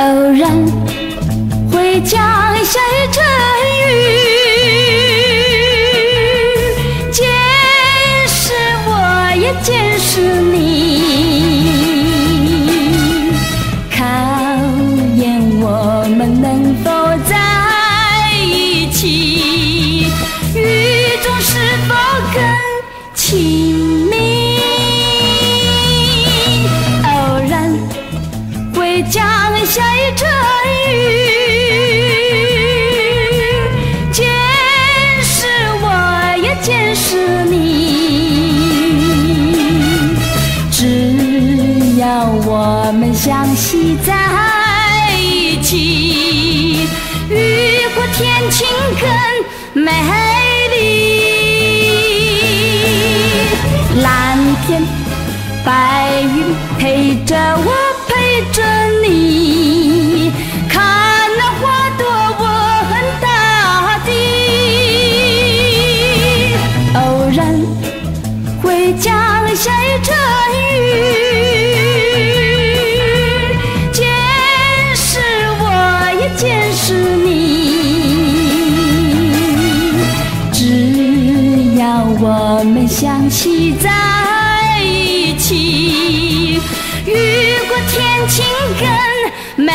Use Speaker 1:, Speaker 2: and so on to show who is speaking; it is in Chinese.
Speaker 1: 偶然回家下一阵雨见识我也见识你考验我们能否在一起？雨中是否更亲密偶然回家下一场雨见识我也见识你只要我们相惜在一起雨过天晴更美丽。蓝天白云陪着我陪着会降下一阵雨，见识我也见识你。只要我们相惜在一起，雨过天晴更美